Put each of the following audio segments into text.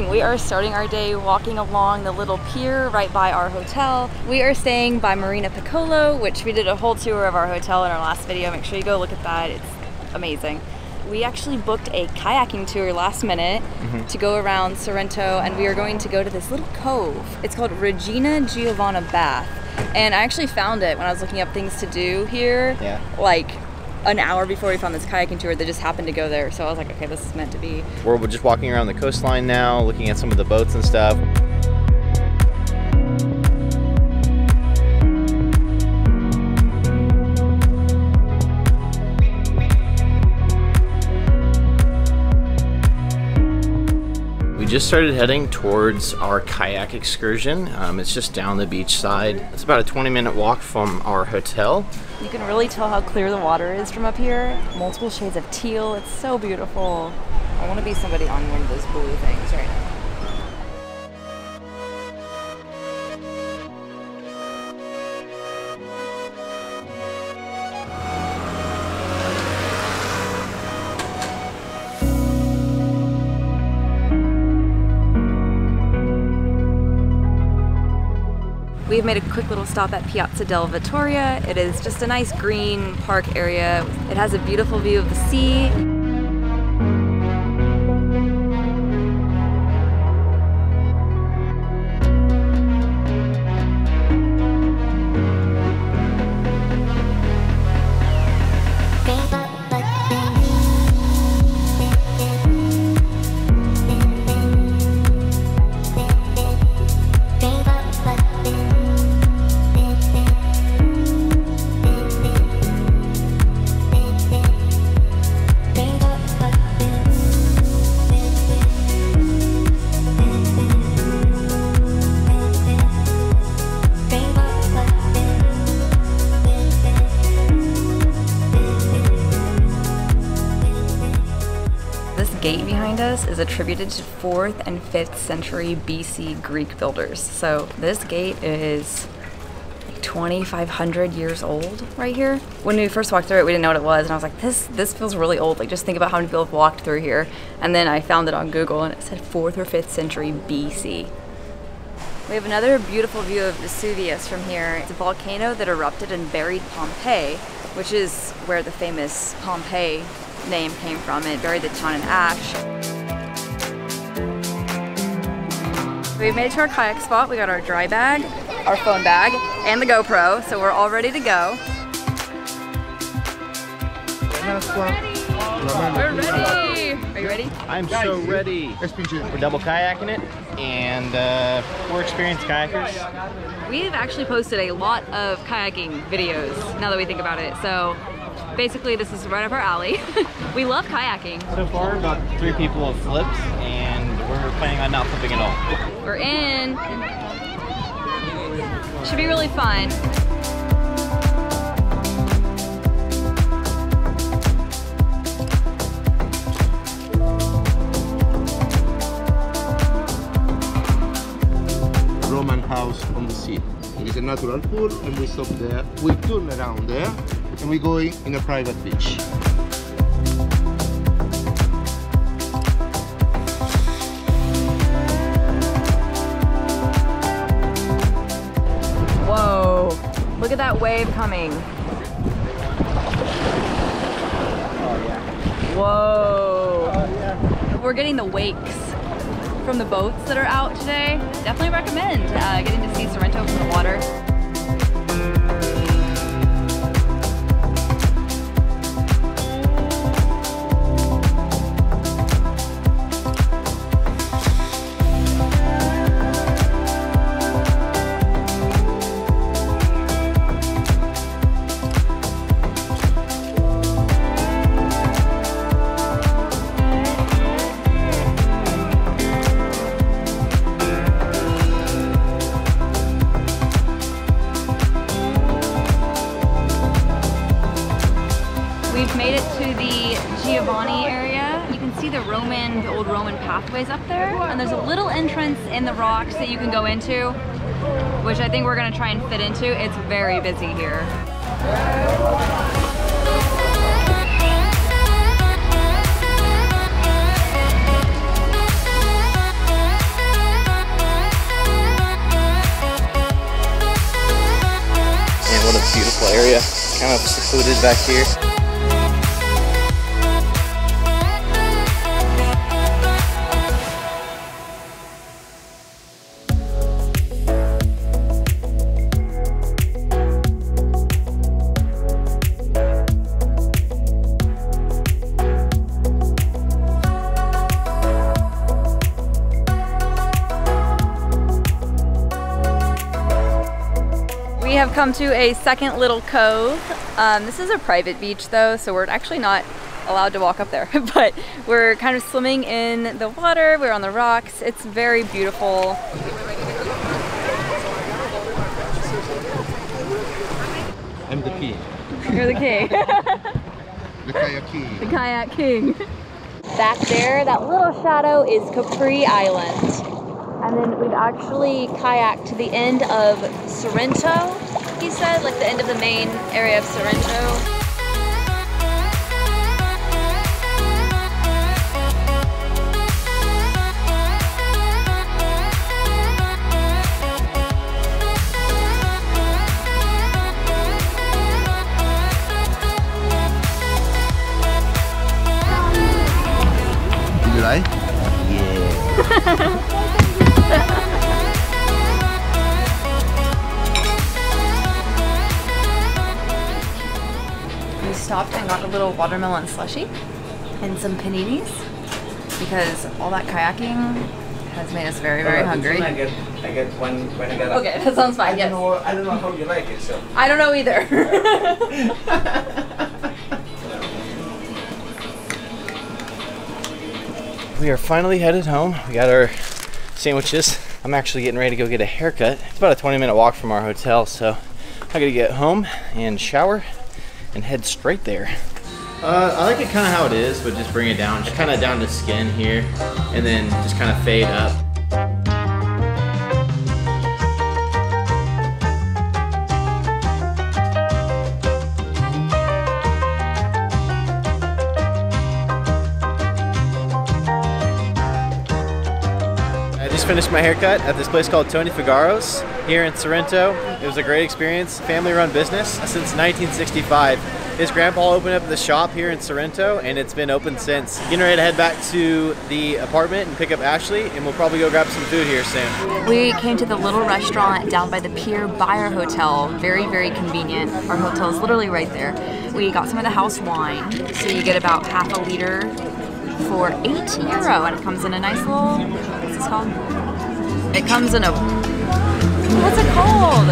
morning. We are starting our day walking along the little pier right by our hotel. We are staying by Marina Piccola, which we did a whole tour of our hotel in our last video. Make sure you go look at that. It's amazing. We actually booked a kayaking tour last minute Mm-hmm. to go around Sorrento and we are going to go to this little cove. It's called Regina Giovanna Bath. And I actually found it when I was looking up things to do here. Yeah. Like an hour before we found this kayaking tour that just happened to go there. So I was like, okay, this is meant to be. We're just walking around the coastline now, looking at some of the boats and stuff. Just started heading towards our kayak excursion. Um, it's just down the beach side. It's about a 20 minute walk from our hotel. You can really tell how clear the water is from up here. Multiple shades of teal. It's so beautiful. I want to be somebody on one of those blue things right now. We've made a quick little stop at Piazza del Vittoria. It is just a nice green park area. It has a beautiful view of the sea. Behind us is attributed to 4th and 5th century BC Greek builders. So this gate is 2,500 years old right here. When we first walked through it, we didn't know what it was, and I was like, this this feels really old. Like just think about how many people have walked through here. And then I found it on Google, and it said 4th or 5th century BC. We have another beautiful view of Vesuvius from here. It's a volcano that erupted and buried Pompeii, which is where the famous Pompeii name came from. It buried the town in ash. We've made it to our kayak spot. We got our dry bag, our phone bag, and the GoPro, so we're all ready to go. We're ready! Are you ready? I'm so ready. We're double kayaking it, and uh, we're experienced kayakers. We've actually posted a lot of kayaking videos now that we think about it. So basically this is right up our alley. we love kayaking. So far, about three people have flipped, and we're planning on not flipping at all. We're in. Should be really fun. Roman house on the sea. It is a natural pool and we stop there. We turn around there and we're going in a private beach. Whoa. Look at that wave coming. Whoa. We're getting the wakes from the boats that are out today. Definitely recommend uh, getting to see Sorrento from the water. We've made it to the Giovanna area. You can see the Roman, the old Roman pathways up there. And there's a little entrance in the rocks that you can go into, which I think we're gonna try and fit into. It's very busy here. And what a beautiful area, kind of secluded back here. Come to a second little cove. Um, this is a private beach though, so we're actually not allowed to walk up there, but we're kind of swimming in the water, we're on the rocks. It's very beautiful. I'm the king. You're the king. The kayak king. the kayak king. Back there, that little shadow is Capri Island. And then we've actually kayaked to the end of Sorrento, he said, like the end of the main area of Sorrento. A watermelon slushy and some paninis because all that kayaking has made us very, very hungry. I get, I get one when I get up. Okay, that sounds fine. I Yes. don't know. I don't know how you like it. So I don't know either. We are finally headed home. We got our sandwiches. I'm actually getting ready to go get a haircut. It's about a 20 minute walk from our hotel, so I gotta get home and shower and head straight there. Uh, I like it kind of how it is, but just bring it down, kind of down to skin here, and then just kind of fade up. I just finished my haircut at this place called Tony Figaro's here in Sorrento. It was a great experience, family run business since 1965. His grandpa opened up the shop here in Sorrento and it's been open since. Getting ready to head back to the apartment and pick up Ashley and we'll probably go grab some food here soon. we came to the little restaurant down by the pier by our hotel. Very, very convenient. Our hotel is literally right there. We got some of the house wine, so you get about half a liter for eight euro, and it comes in a nice little. What's this called? It comes in a. What's it called?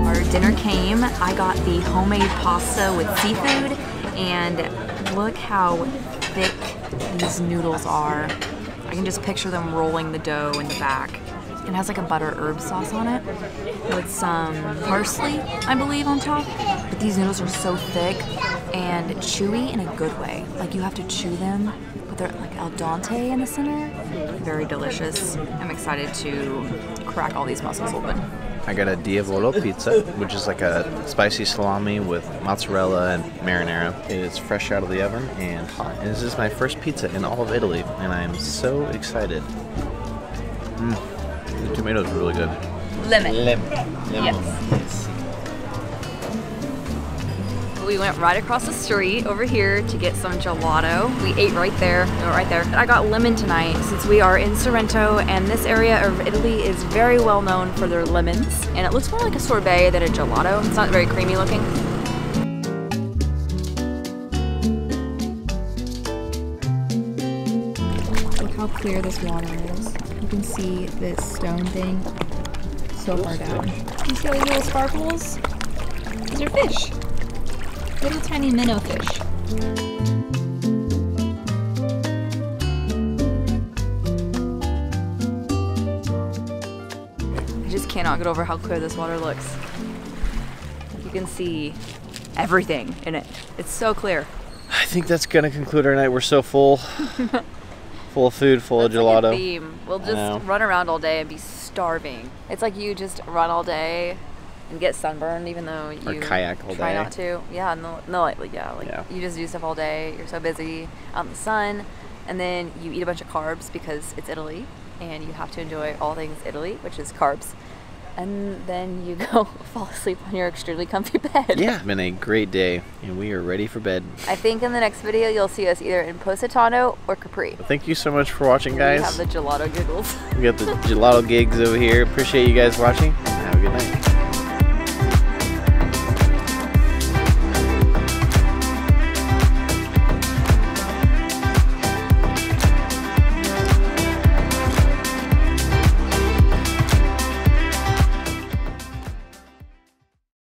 Our dinner came. I got the homemade pasta with seafood, and look how thick these noodles are. I can just picture them rolling the dough in the back. It has like a butter herb sauce on it with some parsley, I believe, on top. But these noodles are so thick and chewy in a good way. Like you have to chew them, but they're like al dente in the center. Very delicious. I'm excited to crack all these mussels open. I got a Diavolo pizza, which is like a spicy salami with mozzarella and marinara. It is fresh out of the oven and hot. And this is my first pizza in all of Italy, and I am so excited. Mm. The tomatoes are really good. Lemon. Lemon. Yes. We went right across the street over here to get some gelato. We ate right there, no, right there. I got lemon tonight since we are in Sorrento and this area of Italy is very well known for their lemons. And it looks more like a sorbet than a gelato. It's not very creamy looking. How clear this water is. You can see this stone thing so far down. You see all these little sparkles? These are fish. Little tiny minnow fish. I just cannot get over how clear this water looks. You can see everything in it. It's so clear. I think that's gonna conclude our night. We're so full. full of food, full That's of like gelato. theme. We'll just run around all day and be starving. It's like you just run all day and get sunburned, even though you Or kayak all try day. not to. Yeah, no, no, like, like, yeah, like Yeah. you just do stuff all day. You're so busy out in the sun, and then you eat a bunch of carbs because it's Italy, and you have to enjoy all things Italy, which is carbs. And then you go fall asleep on your extremely comfy bed. Yeah. It's been a great day, and we are ready for bed. I think in the next video you'll see us either in Positano or Capri. Thank you so much for watching, guys. We have the gelato giggles. We got the gelato gigs over here. Appreciate you guys watching. Have a good night.